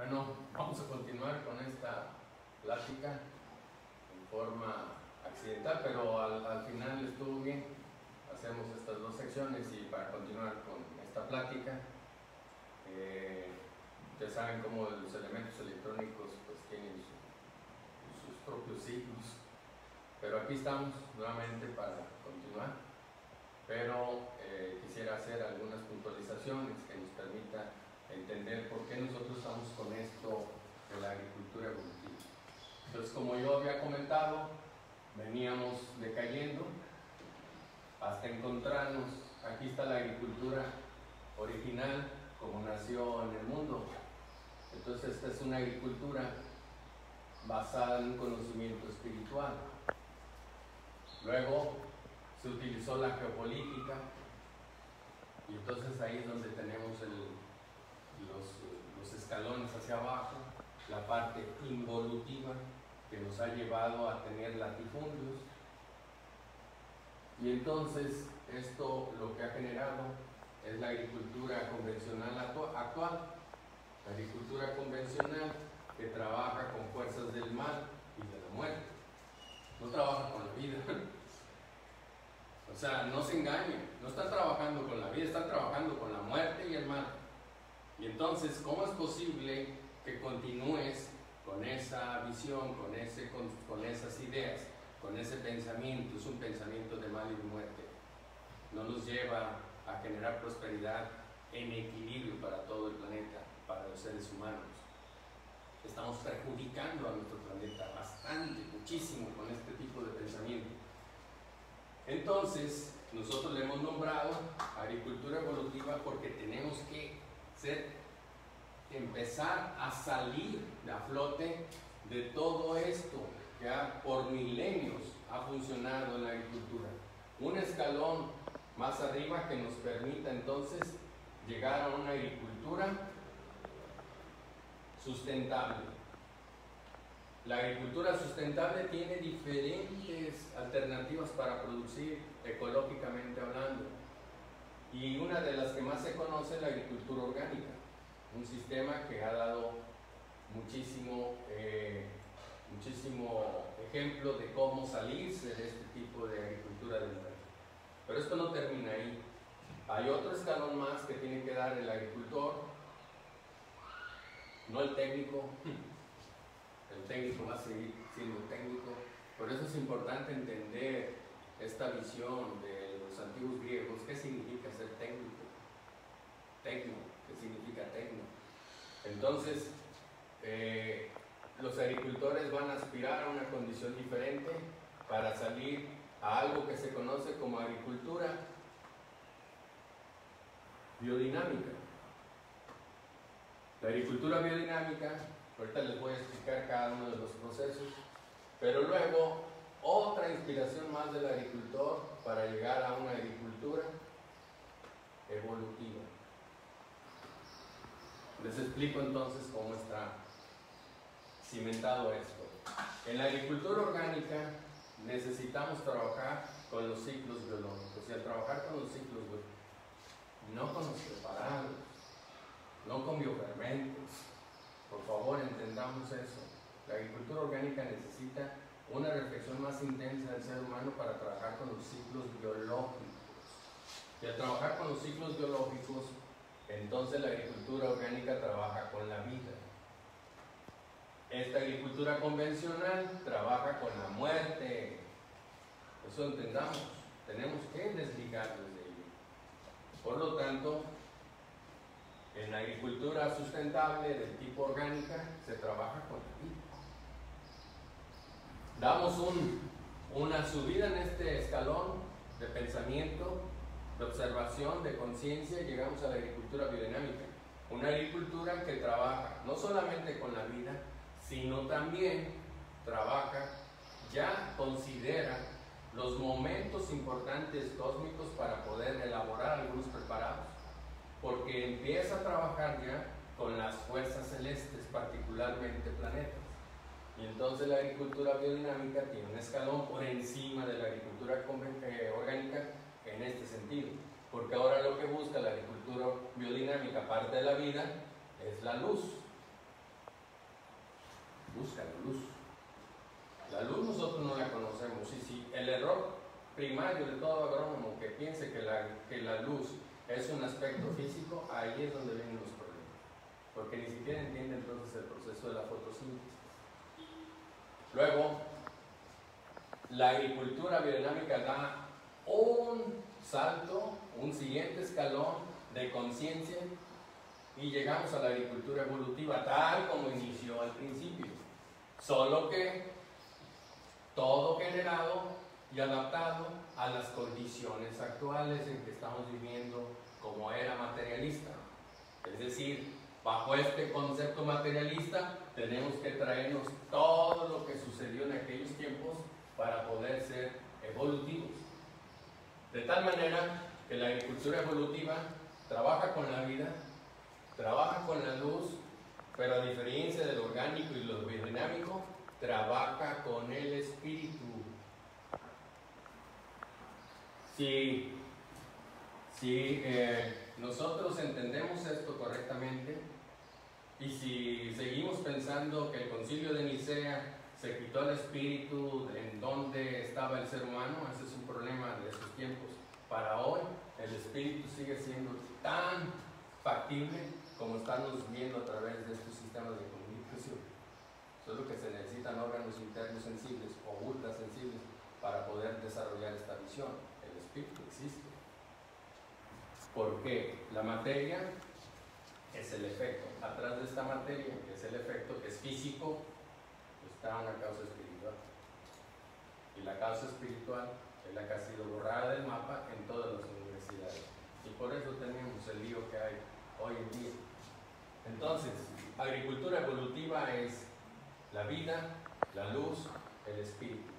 Bueno, vamos a continuar con esta plática en forma accidental, pero al, final estuvo bien. Hacemos estas dos secciones y para continuar con esta plática, eh, ustedes saben cómo los elementos electrónicos pues tienen sus propios ciclos, pero aquí estamos nuevamente para continuar, pero eh, quisiera hacer algunas puntualizaciones que nos permitan entender por qué nosotros estamos con esto de la agricultura evolutiva. Entonces, como yo había comentado, veníamos decayendo hasta encontrarnos, aquí está la agricultura original como nació en el mundo. Entonces, esta es una agricultura basada en un conocimiento espiritual. Luego se utilizó la geopolítica y entonces ahí es donde tenemos el, los, escalones hacia abajo, la parte involutiva que nos ha llevado a tener latifundios. Y entonces esto lo que ha generado es la agricultura convencional actual, la agricultura convencional que trabaja con fuerzas del mal y de la muerte, no trabaja con la vida. O sea, no se engañen, no están trabajando con la vida, están trabajando con la muerte y el mal. Y entonces, ¿cómo es posible que continúes con esa visión, con, ese, con, esas ideas, con ese pensamiento? Es un pensamiento de mal y muerte. No nos lleva a generar prosperidad en equilibrio para todo el planeta, para los seres humanos. Estamos perjudicando a nuestro planeta bastante, muchísimo con este tipo de pensamiento. Entonces, nosotros le hemos nombrado agricultura evolutiva porque tenemos que empezar a salir de a flote de todo esto que por milenios ha funcionado en la agricultura. Un escalón más arriba que nos permita entonces llegar a una agricultura sustentable. La agricultura sustentable tiene diferentes alternativas para producir ecológicamente hablando y una de las que más se conoce es la agricultura orgánica, un sistema que ha dado muchísimo, eh, muchísimo ejemplo de cómo salirse de este tipo de agricultura del mundo. Pero esto no termina ahí. Hay otro escalón más que tiene que dar el agricultor, no el técnico. El técnico va a seguir siendo técnico. Por eso es importante entender esta visión de antiguos griegos, ¿qué significa ser técnico? Tecno, ¿qué significa tecno? Entonces, eh, los agricultores van a aspirar a una condición diferente para salir a algo que se conoce como agricultura biodinámica. La agricultura biodinámica, ahorita les voy a explicar cada uno de los procesos, pero luego otra inspiración más del agricultor para llegar a una agricultura evolutiva. Les explico entonces cómo está cimentado esto. En la agricultura orgánica necesitamos trabajar con los ciclos biológicos y al trabajar con los ciclos no con los preparados, no con biofermentos. Por favor, entendamos eso. La agricultura orgánica necesita una reflexión más intensa del ser humano para trabajar con los ciclos biológicos. Y al trabajar con los ciclos biológicos, entonces la agricultura orgánica trabaja con la vida. Esta agricultura convencional trabaja con la muerte. Eso entendamos. Tenemos que desligarnos de ello. Por lo tanto, en la agricultura sustentable del tipo orgánica se trabaja con la vida damos una subida en este escalón de pensamiento, de observación, de conciencia llegamos a la agricultura biodinámica. Una agricultura que trabaja no solamente con la vida, sino también trabaja, ya considera los momentos importantes cósmicos para poder elaborar algunos preparados, porque empieza a trabajar ya con las fuerzas celestes, particularmente planetas. Y entonces la agricultura biodinámica tiene un escalón por encima de la agricultura eh, orgánica en este sentido. Porque ahora lo que busca la agricultura biodinámica, parte de la vida, es la luz. buscan luz. La luz nosotros no la conocemos. Y si el error primario de todo agrónomo que piense que la, que la luz es un aspecto físico, ahí es donde vienen los problemas. Porque ni siquiera entiende entonces el proceso de la fotosíntesis. Luego, la agricultura biodinámica da un salto, un siguiente escalón de conciencia y llegamos a la agricultura evolutiva tal como inició al principio. Solo que todo generado y adaptado a las condiciones actuales en que estamos viviendo como era materialista. Es decir, bajo este concepto materialista tenemos que traernos todo lo que sucedió en aquellos tiempos para poder ser evolutivos. De tal manera que la agricultura evolutiva trabaja con la vida, trabaja con la luz, pero a diferencia del orgánico y lo biodinámico, trabaja con el espíritu. Si, si eh, nosotros entendemos esto correctamente y si seguimos pensando que el concilio de Nicea se quitó el espíritu en donde estaba el ser humano, ese es un problema de esos tiempos. Para hoy, el espíritu sigue siendo tan factible como estamos viendo a través de estos sistemas de comunicación. Solo que se necesitan órganos internos sensibles o ultrasensibles para poder desarrollar esta visión. El espíritu existe. Porque la materia es el efecto. Atrás de esta materia, que es el efecto, que es físico, está una causa espiritual. Y la causa espiritual es la que ha sido borrada del mapa en todas las universidades. Y por eso tenemos el lío que hay hoy en día. Entonces, agricultura evolutiva es la vida, la luz, el espíritu.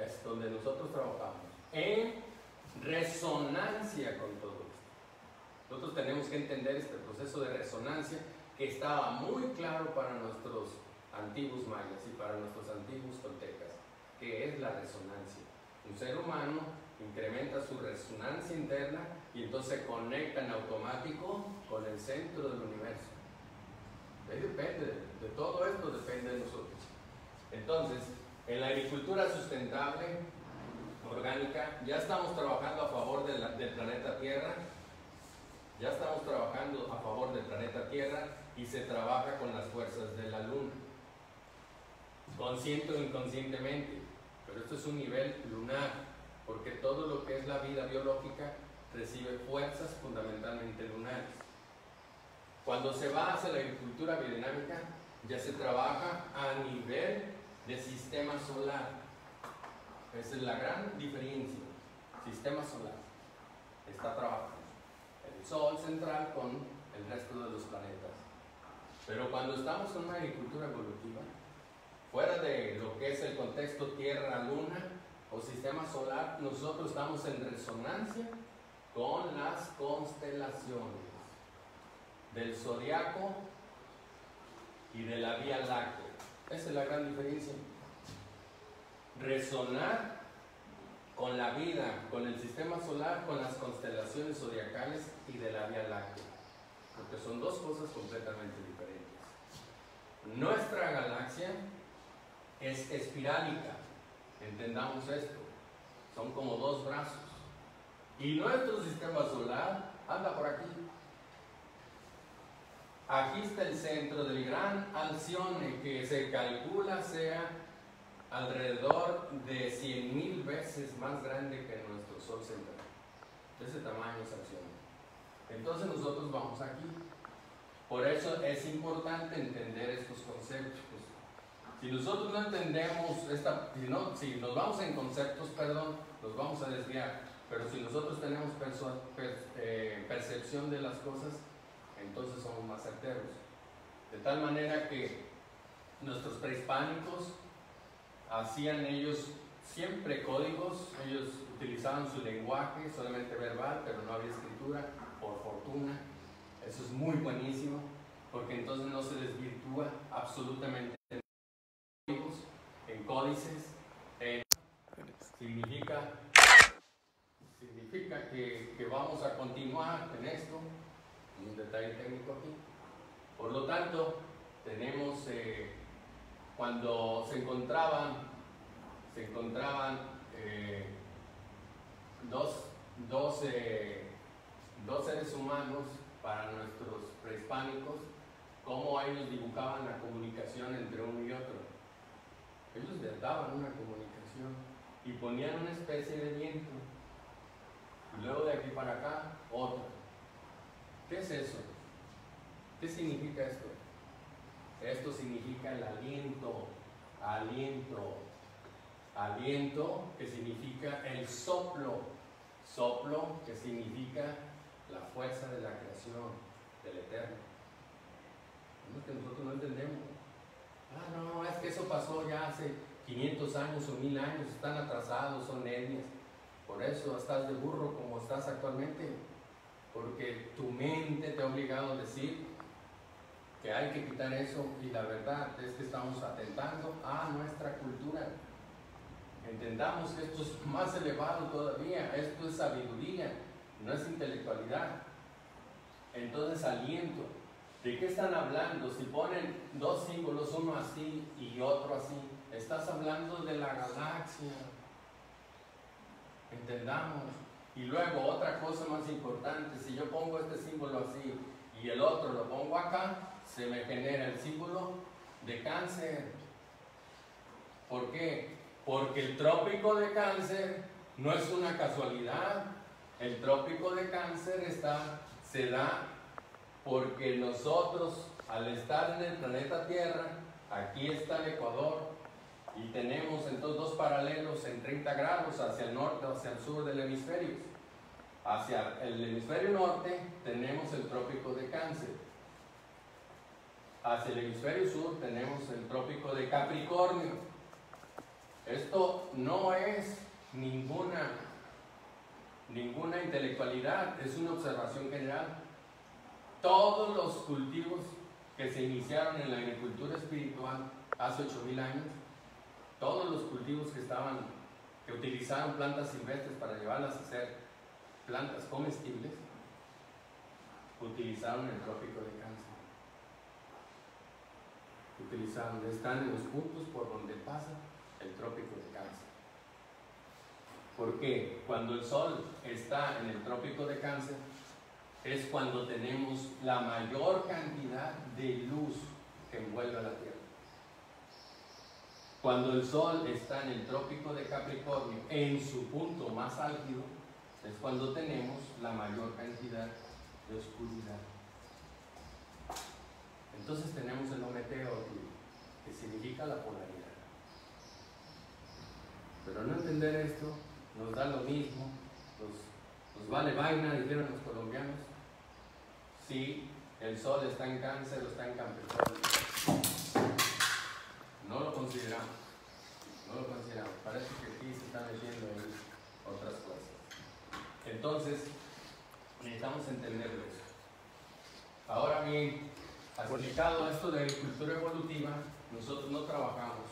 Es donde nosotros trabajamos en resonancia con todo. Nosotros tenemos que entender este proceso de resonancia que estaba muy claro para nuestros antiguos mayas y para nuestros antiguos toltecas, que es la resonancia. Un ser humano incrementa su resonancia interna y entonces conecta en automático con el centro del universo. Ahí depende, de todo esto depende de nosotros. Entonces, en la agricultura sustentable, orgánica, ya estamos trabajando a favor del planeta Tierra, ya estamos trabajando a favor del planeta Tierra y se trabaja con las fuerzas de la Luna consciente o inconscientemente, pero esto es un nivel lunar, porque todo lo que es la vida biológica recibe fuerzas fundamentalmente lunares. Cuando se va hacia la agricultura biodinámica, ya se trabaja a nivel de sistema solar. Esa es la gran diferencia. Sistema solar está trabajando. Sol central con el resto de los planetas. Pero cuando estamos en una agricultura evolutiva, fuera de lo que es el contexto Tierra-Luna o sistema solar, nosotros estamos en resonancia con las constelaciones del zodiaco y de la Vía Láctea. Esa es la gran diferencia. Resonar con la vida, con el sistema solar, con las constelaciones zodiacales y de la Vía Láctea. Porque son dos cosas completamente diferentes. Nuestra galaxia es espirálica. Entendamos esto. Son como dos brazos. Y nuestro sistema solar anda por aquí. Aquí está el centro del gran Alcione, que se calcula sea alrededor de 100.000 veces más grande que nuestro Sol central. De ese tamaño es Alcione. Entonces nosotros vamos aquí. Por eso es importante entender estos conceptos. Si nosotros no entendemos esta, si, no, si nos vamos en conceptos, perdón, nos vamos a desviar. Pero si nosotros tenemos eh, percepción de las cosas, entonces somos más certeros. De tal manera que nuestros prehispánicos hacían ellos siempre códigos, ellos utilizaban su lenguaje solamente verbal, pero no había escritura, por fortuna. Eso es muy buenísimo, porque entonces no se desvirtúa absolutamente en códices, significa, significa que, que, vamos a continuar en esto, un detalle técnico aquí. Por lo tanto, tenemos eh, cuando se encontraban, se encontraban eh, dos, dos, dos seres humanos para nuestros prehispánicos, cómo ellos dibujaban la comunicación entre uno y otro. Ellos les daban una comunicación y ponían una especie de viento. Luego de aquí para acá, otra. ¿Qué es eso? ¿Qué significa esto? Esto significa el aliento, aliento, aliento que significa el soplo, soplo que significa la fuerza de la creación del Eterno. Es que nosotros no entendemos. Ah, no, es que eso pasó ya hace 500 años o 1000 años, están atrasados, son etnias. Por eso estás de burro como estás actualmente, porque tu mente te ha obligado a decir que hay que quitar eso y la verdad es que estamos atentando a nuestra cultura. Entendamos que esto es más elevado todavía, esto es sabiduría, no es intelectualidad. Entonces aliento. ¿De qué están hablando? Si ponen dos símbolos, uno así y otro así, estás hablando de la galaxia. Entendamos. Y luego otra cosa más importante, si yo pongo este símbolo así y el otro lo pongo acá, se me genera el símbolo de cáncer. ¿Por qué? Porque el trópico de cáncer no es una casualidad. El trópico de cáncer está, se da porque nosotros, al estar en el planeta Tierra, aquí está el Ecuador, y tenemos entonces dos paralelos en 30 grados hacia el norte o hacia el sur del hemisferio. Hacia el hemisferio norte tenemos el trópico de cáncer. Hacia el hemisferio sur tenemos el trópico de Capricornio. Esto no es ninguna, ninguna intelectualidad, es una observación general. Todos los cultivos que se iniciaron en la agricultura espiritual hace 8000 años, todos los cultivos que estaban, que utilizaron plantas silvestres para llevarlas a ser plantas comestibles, utilizaron el trópico de cáncer. Utilizaron, están en los puntos por donde pasa el trópico de cáncer. Porque cuando el sol está en el trópico de cáncer, es cuando tenemos la mayor cantidad de luz que envuelve a la Tierra. Cuando el sol está en el trópico de Capricornio, en su punto más álgido, es cuando tenemos la mayor cantidad de oscuridad. Entonces tenemos el ometeo, que significa la polaridad. Pero no entender esto nos da lo mismo, nos, vale vaina, dijeron los colombianos. Si el sol está en cáncer o está en Capricornio. No lo consideramos, no lo consideramos. Parece que aquí se están metiendo en otras cosas. Entonces, necesitamos entenderlo. Ahora bien, aplicado esto de agricultura evolutiva, nosotros no trabajamos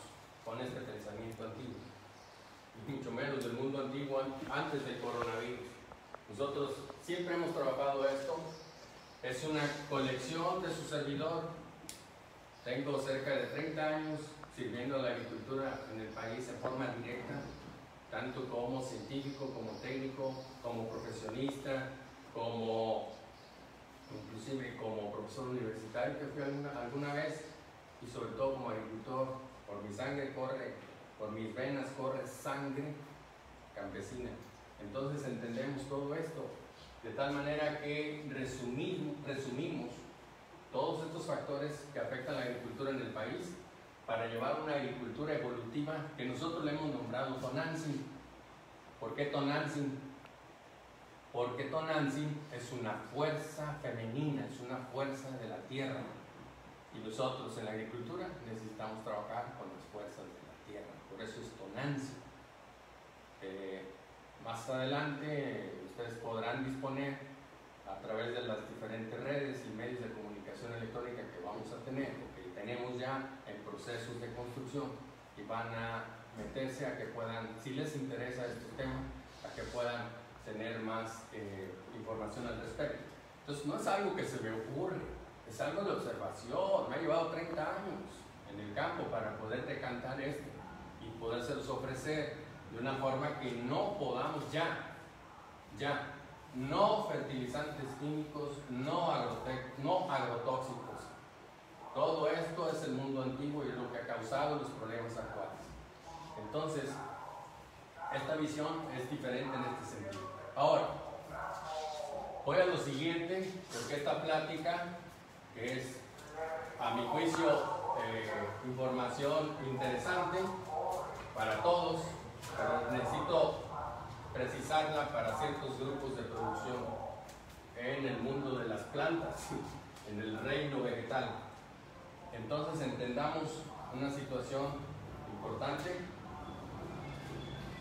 con este pensamiento antiguo mucho menos del mundo antiguo antes del coronavirus. Nosotros siempre hemos trabajado esto. Es una colección de su servidor. Tengo cerca de 30 años sirviendo a la agricultura en el país en forma directa, tanto como científico, como técnico, como profesionista, como inclusive como profesor universitario que fui alguna, alguna vez y sobre todo como agricultor. Por mi sangre corre por mis venas corre sangre campesina. Entonces entendemos todo esto de tal manera que resumimos, resumimos todos estos factores que afectan la agricultura en el país para llevar una agricultura evolutiva que nosotros le hemos nombrado Tonantzin. ¿Por qué Tonantzin? Porque Tonantzin es una fuerza femenina, es una fuerza de la tierra. Y nosotros en la agricultura necesitamos trabajar con las fuerzas de por eso es tonancia. Eh, más adelante ustedes podrán disponer a través de las diferentes redes y medios de comunicación electrónica que vamos a tener, que tenemos ya en procesos de construcción y van a meterse a que puedan, si les interesa este tema, a que puedan tener más eh, información al respecto. Entonces no es algo que se me ocurre, es algo de observación, me ha llevado 30 años en el campo para poder decantar esto y podérselos ofrecer de una forma que no podamos ya, ya, no fertilizantes químicos, no, no agrotóxicos. Todo esto es el mundo antiguo y es lo que ha causado los problemas actuales. Entonces, esta visión es diferente en este sentido. Ahora, voy a lo siguiente, porque esta plática, que es a mi juicio eh, información interesante para todos, pero necesito precisarla para ciertos grupos de producción en el mundo de las plantas, en el reino vegetal. Entonces entendamos una situación importante.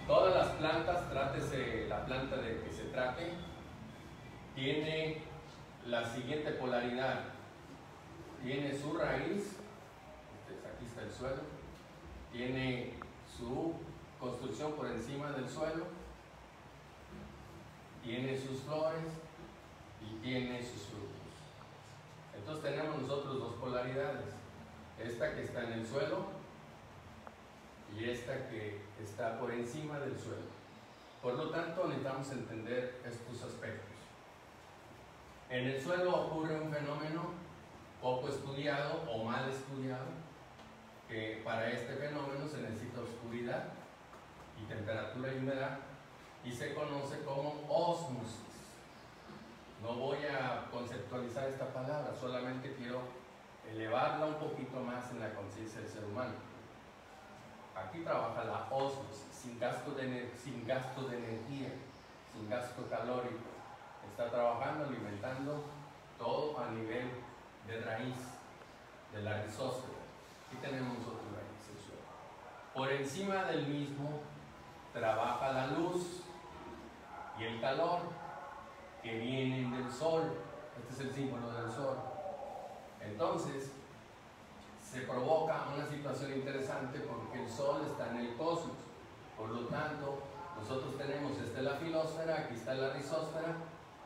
Todas las plantas, trátese la planta de que se trate, tiene la siguiente polaridad. Tiene su raíz, aquí está el suelo, tiene su construcción por encima del suelo, tiene sus flores y tiene sus frutos. Entonces tenemos nosotros dos polaridades, esta que está en el suelo y esta que está por encima del suelo. Por lo tanto, necesitamos entender estos aspectos. En el suelo ocurre un fenómeno poco estudiado o mal estudiado, que para este fenómeno se necesita oscuridad y temperatura y humedad, y se conoce como osmosis. No voy a conceptualizar esta palabra, solamente quiero elevarla un poquito más en la conciencia del ser humano. Aquí trabaja la osmosis, sin gasto, de, sin gasto de energía, sin gasto calórico. Está trabajando, alimentando todo a nivel de raíz, de la rizósfera. Aquí tenemos otro raíz, suelo. Por encima del mismo trabaja la luz y el calor que vienen del sol. Este es el símbolo del sol. Entonces, se provoca una situación interesante porque el Sol está en el cosmos. Por lo tanto, nosotros tenemos, esta es la filosfera, aquí está la rizósfera,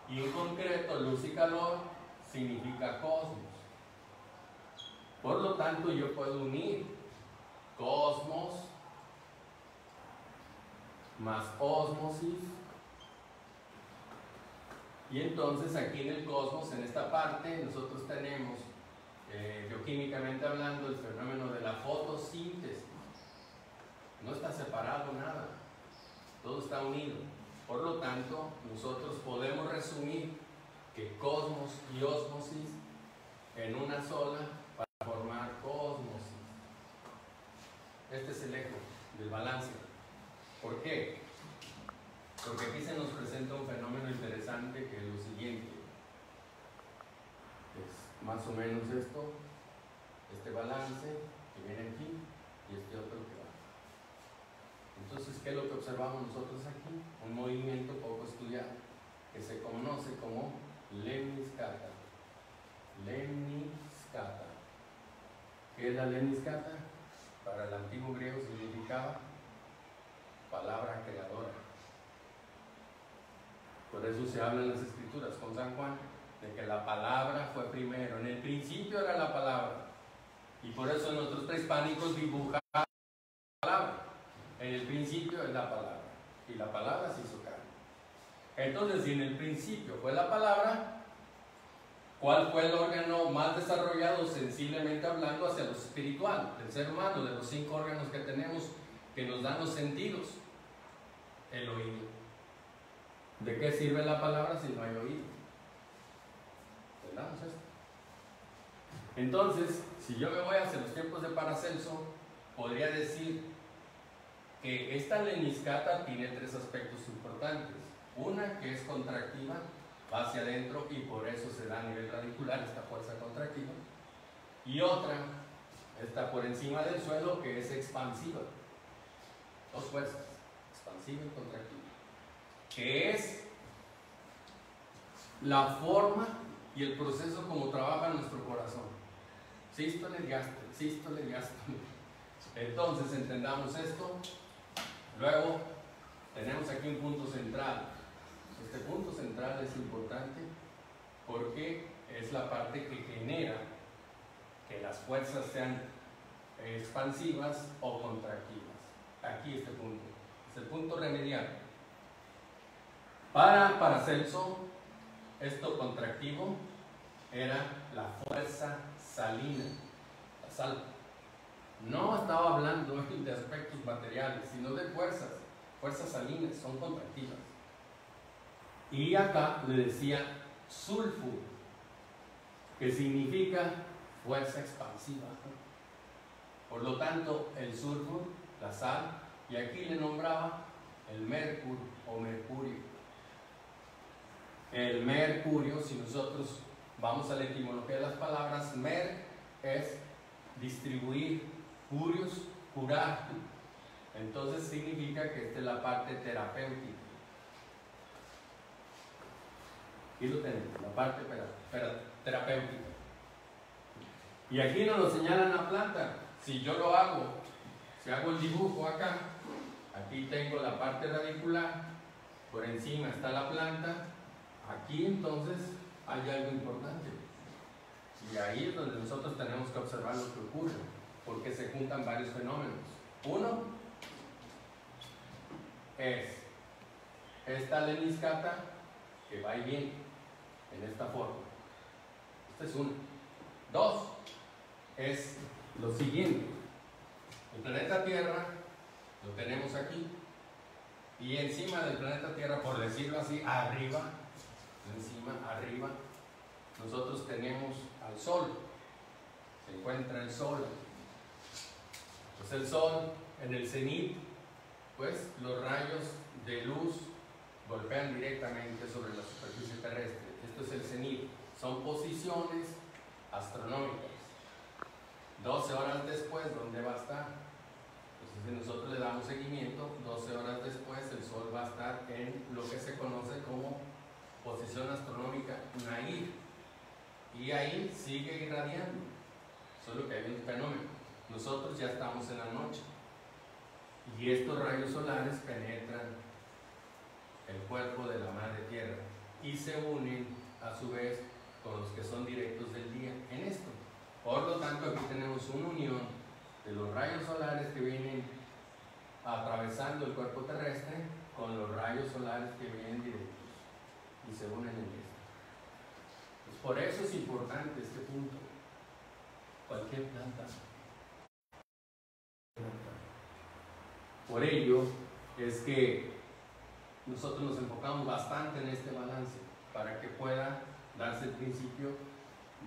y en concreto, luz y calor significa cosmos. Por lo tanto, yo puedo unir cosmos más osmosis. Y entonces aquí en el cosmos, en esta parte, nosotros tenemos eh, bioquímicamente hablando, el fenómeno de la fotosíntesis. No está separado nada, todo está unido. Por lo tanto, nosotros podemos resumir que cosmos y osmosis en una sola para formar cosmosis. Este es el eco del balance. ¿Por qué? Porque aquí se nos presenta un fenómeno interesante que es lo siguiente o menos esto, este balance que viene aquí y este otro que va. Entonces, ¿qué es lo que observamos nosotros aquí? Un movimiento poco estudiado que se conoce como lemniscata. Lemniscata. ¿Qué es la lemniscata? Para el antiguo griego significaba palabra creadora. Por eso se habla en las escrituras con San Juan de que la palabra fue primero. En el principio era la palabra. Y por eso nuestros prehispánicos dibujan la palabra. En el principio es la palabra. Y la palabra se hizo carne. Entonces, si en el principio fue la palabra, ¿cuál fue el órgano más desarrollado, sensiblemente hablando, hacia lo espiritual del ser humano, de los cinco órganos que tenemos que nos dan los sentidos? El oído. ¿De qué sirve la palabra si no hay oído? Entonces, si yo me voy hacia los tiempos de Paracelso, podría decir que esta leniscata tiene tres aspectos importantes. Una que es contractiva, va hacia adentro y por eso se da a nivel radicular esta fuerza contractiva. Y otra está por encima del suelo que es expansiva. Dos fuerzas, expansiva y contractiva. Que es la forma y el proceso como trabaja nuestro corazón. Sístole, diástole, sístole, diástole. Entonces entendamos esto. Luego tenemos aquí un punto central. Este punto central es importante porque es la parte que genera que las fuerzas sean expansivas o contractivas. Aquí este punto, es el punto remedial. Para Paracelso, esto contractivo era la fuerza salina, la sal. No estaba hablando de aspectos materiales, sino de fuerzas, fuerzas salinas, son contractivas. Y acá le decía sulfur, que significa fuerza expansiva. Por lo tanto, el sulfur, la sal, y aquí le nombraba el mercurio o mercurio. El mercurio, si nosotros vamos a la etimología de las palabras, mer es distribuir, curios, curar. Entonces significa que esta es la parte terapéutica. Aquí lo tenemos, la parte terapéutica. Y aquí nos lo señalan la planta. Si yo lo hago, si hago el dibujo acá, aquí tengo la parte radicular, por encima está la planta, aquí entonces hay algo importante. Y ahí es donde nosotros tenemos que observar lo que ocurre, porque se juntan varios fenómenos. Uno es esta leniscata que va y viene en esta forma. Este es uno. Dos es lo siguiente. El planeta Tierra lo tenemos aquí y encima del planeta Tierra, por decirlo así, arriba, encima, arriba, nosotros tenemos al Sol. Se encuentra el Sol. Pues el Sol en el cenit, pues los rayos de luz golpean directamente sobre la superficie terrestre. Esto es el cenit. Son posiciones astronómicas. 12 horas después, ¿dónde va a estar? Entonces, si nosotros le damos seguimiento, 12 horas después el Sol va a estar en lo que se conoce como posición astronómica Nair. Y ahí sigue irradiando. Solo que hay un fenómeno. Nosotros ya estamos en la noche. Y estos rayos solares penetran el cuerpo de la madre tierra y se unen a su vez con los que son directos del día en esto. Por lo tanto, aquí tenemos una unión de los rayos solares que vienen atravesando el cuerpo terrestre con los rayos solares que vienen directos y se unen en esto. Pues por eso es importante este punto. Cualquier planta. Por ello es que nosotros nos enfocamos bastante en este balance para que pueda darse el principio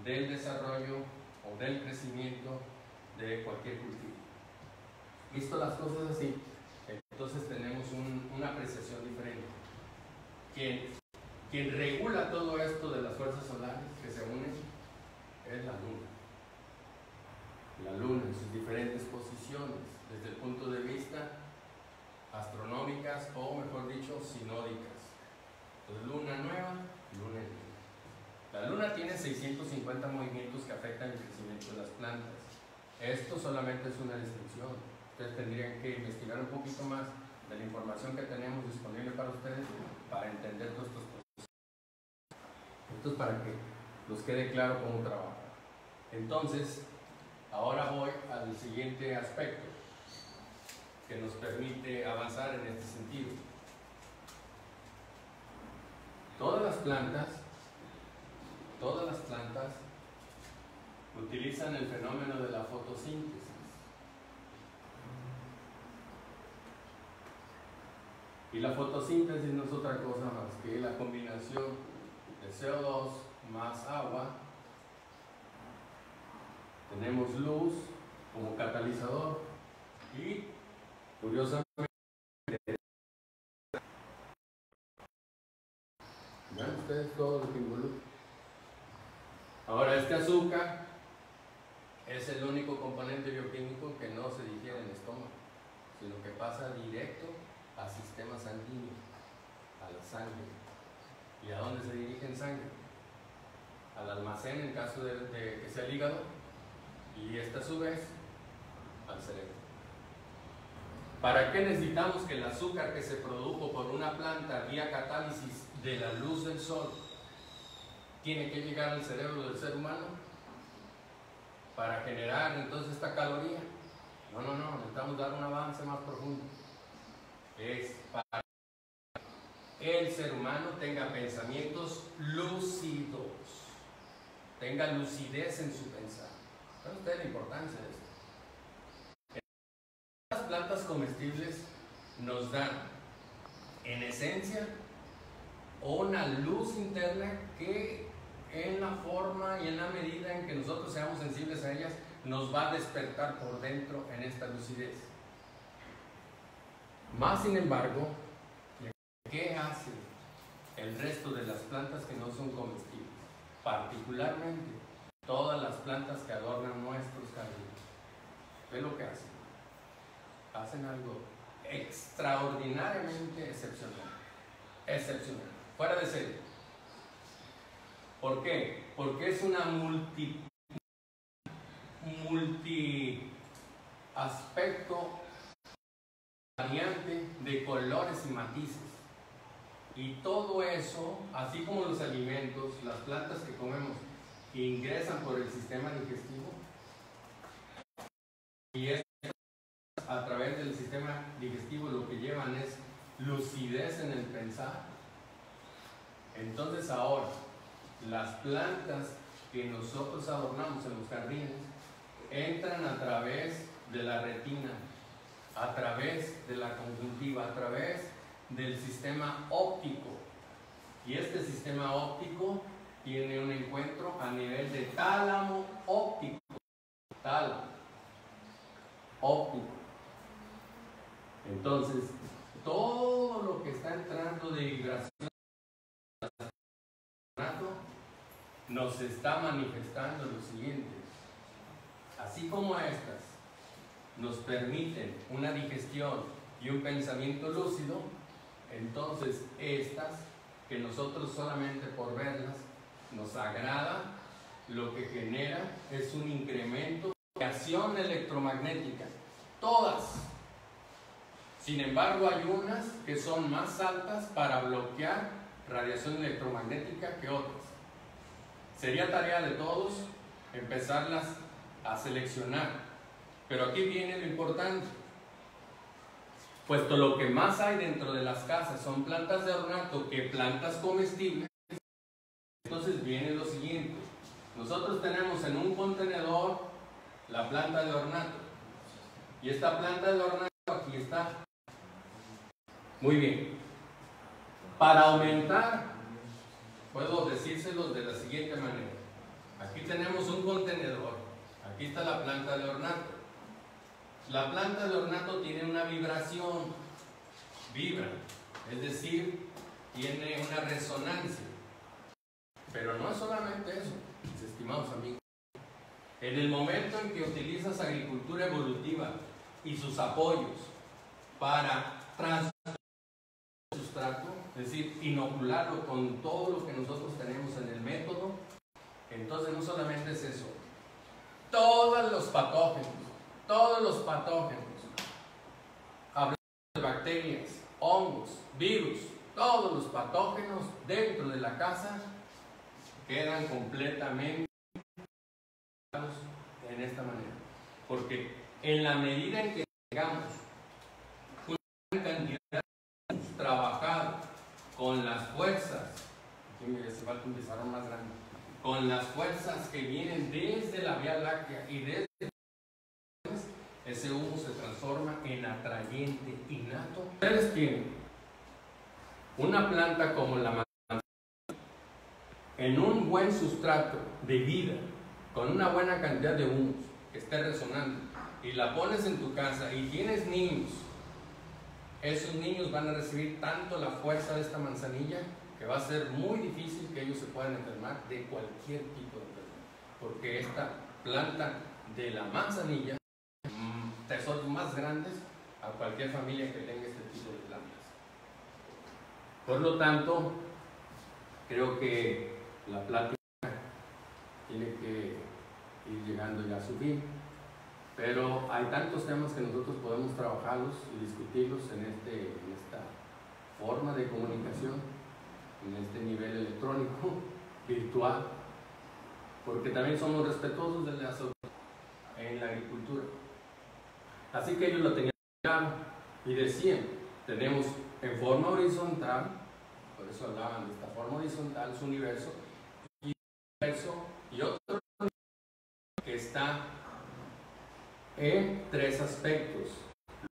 del desarrollo o del crecimiento de cualquier cultivo. Visto las cosas así, entonces tenemos una apreciación diferente. Quien, quien regula todo esto de las fuerzas solares que se unen es la luna. La luna en sus diferentes posiciones, desde el punto de vista astronómicas o mejor dicho, sinódicas. Luna nueva, luna nueva. La luna tiene 650 movimientos que afectan el crecimiento de las plantas. Esto solamente es una descripción. Ustedes tendrían que investigar un poquito más de la información que tenemos disponible para ustedes para entender todos estos Esto es para que nos quede claro cómo trabaja. Entonces, ahora voy al siguiente aspecto que nos permite avanzar en este sentido. Todas las plantas todas las plantas utilizan el fenómeno de la fotosíntesis. Y la fotosíntesis no es otra cosa más que la combinación de CO2 más agua. Tenemos luz como catalizador y curiosamente ¿Ven ustedes todo lo que involucra? Ahora, este azúcar es el único componente bioquímico que no se digiere en el estómago, sino que pasa directo al sistema sanguíneo, a la sangre. ¿Y a dónde se dirige en sangre? Al almacén en caso de, que sea el hígado y esta a su vez al cerebro. ¿Para qué necesitamos que el azúcar que se produjo por una planta vía catálisis de la luz del sol tiene que llegar al cerebro del ser humano para generar entonces esta caloría. No, no, no, necesitamos dar un avance más profundo. Es para el ser humano tenga pensamientos lúcidos, tenga lucidez en su pensar. ¿Sabe usted la importancia de esto? Las plantas comestibles nos dan, en esencia, una luz interna que en la forma y en la medida en que nosotros seamos sensibles a ellas, nos va a despertar por dentro en esta lucidez. Más sin embargo, ¿qué hace el resto de las plantas que no son comestibles? Particularmente todas las plantas que adornan nuestros jardines. ¿Qué es lo que hacen? Hacen algo extraordinariamente excepcional. Excepcional. Fuera de serie. ¿Por qué? Porque es una multi, multi aspecto variante de colores y matices. Y todo eso, así como los alimentos, las plantas que comemos, ingresan por el sistema digestivo. Y es a través del sistema digestivo lo que llevan es lucidez en el pensar. Entonces ahora, las plantas que nosotros adornamos en los jardines entran a través de la retina, a través de la conjuntiva, a través del sistema óptico. Y este sistema óptico tiene un encuentro a nivel de tálamo óptico. Tálamo óptico. Entonces, todo lo que está entrando de vibración nos está manifestando lo siguiente. Así como estas nos permiten una digestión y un pensamiento lúcido, entonces estas, que nosotros solamente por verlas nos agrada, lo que genera es un incremento de acción electromagnética. Todas. Sin embargo, hay unas que son más altas para bloquear radiación electromagnética que otras. Sería tarea de todos empezarlas a seleccionar. Pero aquí viene lo importante. Puesto lo que más hay dentro de las casas son plantas de ornato que plantas comestibles, entonces viene lo siguiente. Nosotros tenemos en un contenedor la planta de ornato. Y esta planta de ornato aquí está. Muy bien. Para aumentar puedo decírselos de la siguiente manera. Aquí tenemos un contenedor, aquí está la planta de ornato. La planta de ornato tiene una vibración, vibra, es decir, tiene una resonancia. Pero no es solamente eso, mis estimados amigos. En el momento en que utilizas agricultura evolutiva y sus apoyos para transformar el sustrato, es decir, inocularlo con todo lo que nosotros tenemos en el método, entonces no solamente es eso, todos los patógenos, todos los patógenos, hablando de bacterias, hongos, virus, todos los patógenos dentro de la casa quedan completamente en esta manera. Porque en la medida en que tengamos una cantidad de trabajado con las fuerzas, aquí hace falta un más grande, con las fuerzas que vienen desde la Vía Láctea y desde ese humo se transforma en atrayente innato. Ustedes tienen una planta como la manzana en un buen sustrato de vida, con una buena cantidad de humos que esté resonando, y la pones en tu casa y tienes niños esos niños van a recibir tanto la fuerza de esta manzanilla que va a ser muy difícil que ellos se puedan enfermar de cualquier tipo de enfermedad. Porque esta planta de la manzanilla, grandes a cualquier familia que tenga este tipo de plantas. Por lo tanto, creo que la plática tiene que ir llegando ya a su fin. Pero hay tantos temas que nosotros podemos trabajarlos y discutirlos en, este, en esta forma de comunicación, en este nivel electrónico, virtual, porque también somos respetuosos de las en la agricultura. Así que ellos lo tenían y decían, tenemos en forma horizontal, por eso hablaban de esta forma horizontal, su universo, y, universo, y otro que está en tres aspectos.